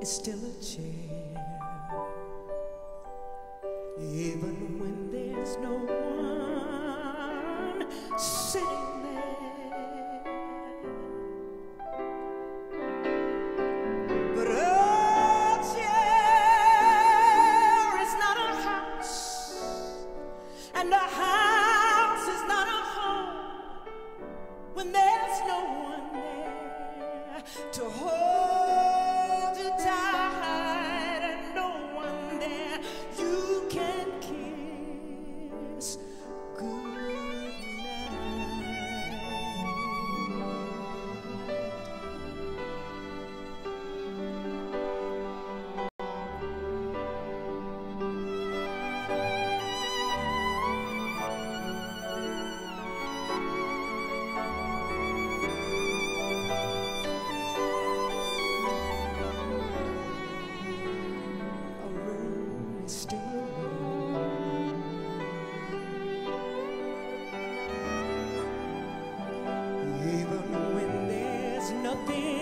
is still a chair. Even when there's no one sitting there. But a chair is not a house, and a house is not a home when there's no one be